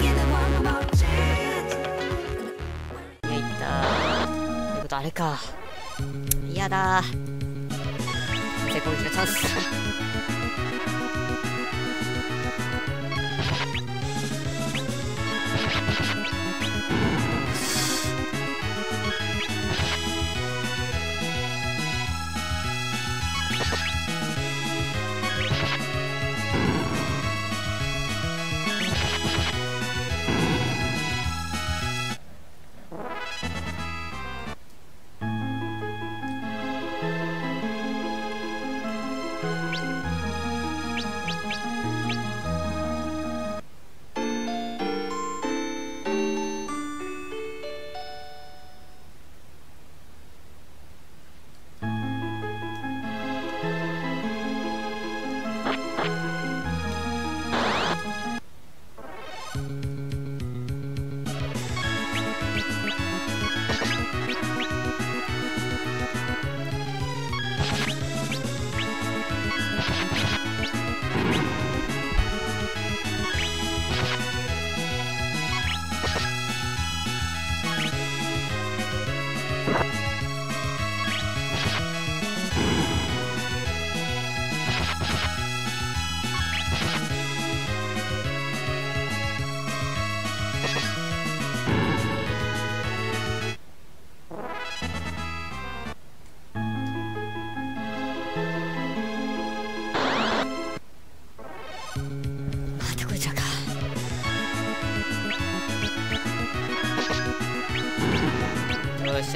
いった。ということあれか。嫌だ。成功撃のチャンス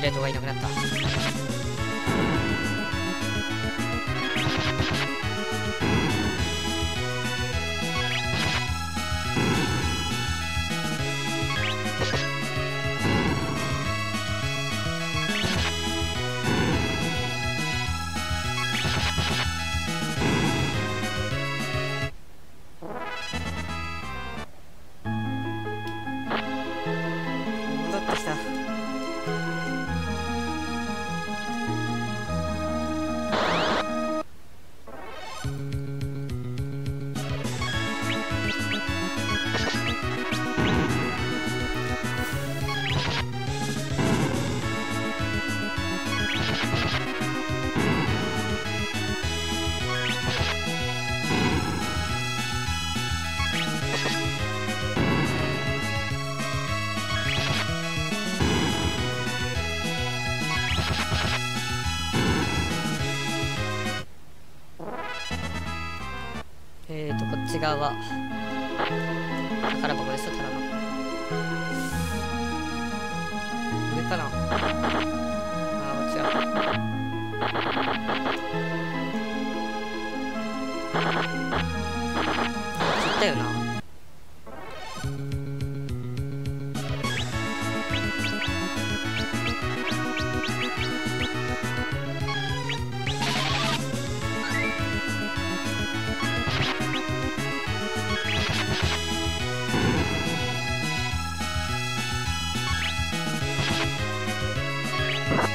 司令塔がいなくなった。えーとこっち側。宝箱ですよただの上かなあーこっちだ切ったよな。こ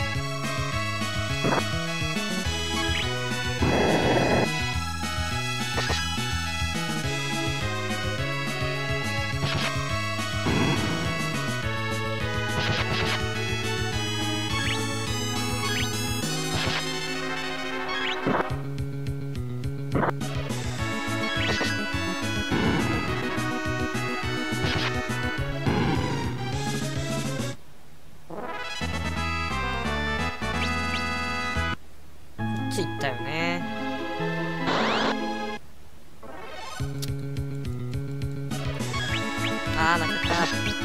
あー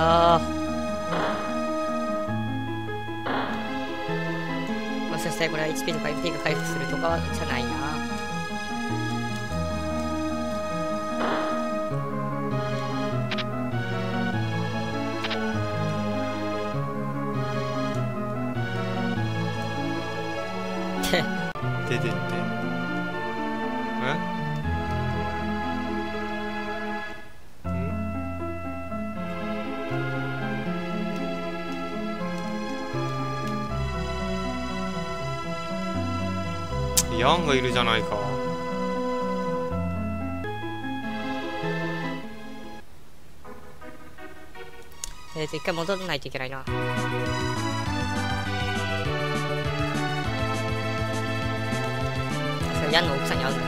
ああもしかしてこれは HP とか MP が回復するとかじゃないな。って出てってえ？ヤンがいるじゃないか。えーと一回戻らないといけないな。ヤンの奥さんに会うんだ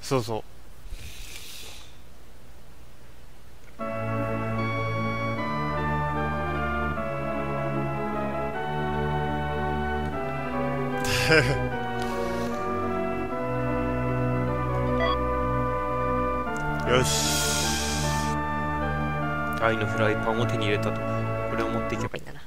そうそう。よし。愛のフライパンを手に入れたと。これを持っていけばいいんだな。